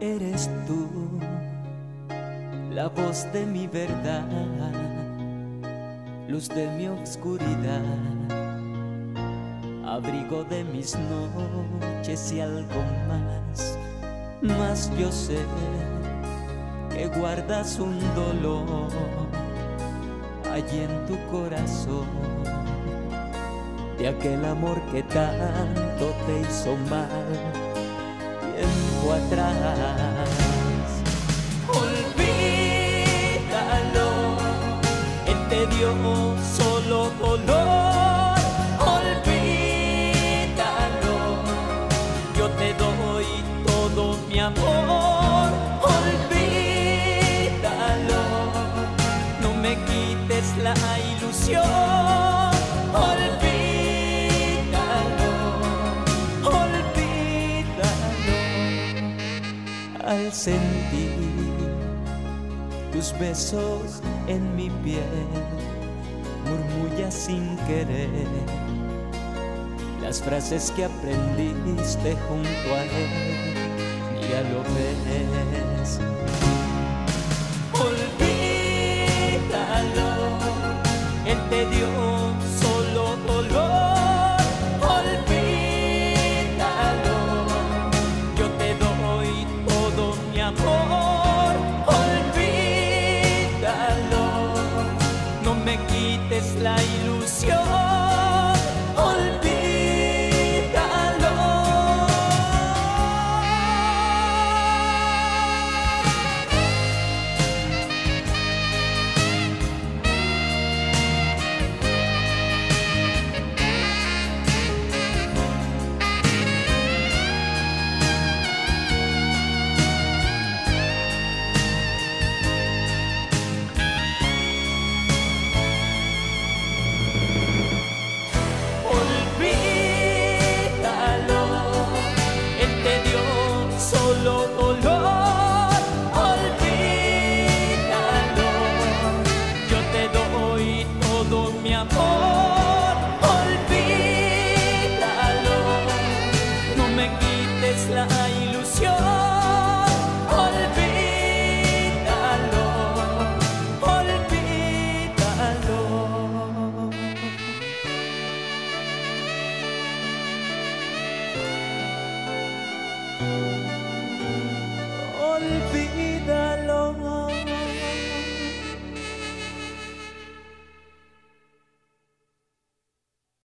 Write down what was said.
eres tú, la voz de mi verdad, luz de mi oscuridad, abrigo de mis noches y algo más, más yo sé que guardas un dolor allí en tu corazón de aquel amor que tanto te hizo mal tiempo atrás. Olvídalo, él te dio solo dolor. Olvídalo, yo te doy todo mi amor. Olvídalo, no me quites la ilusión. Al sentir tus besos en mi piel, murmulla sin querer las frases que aprendiste junto a él. Ya lo ves. Olvídalo, él te dio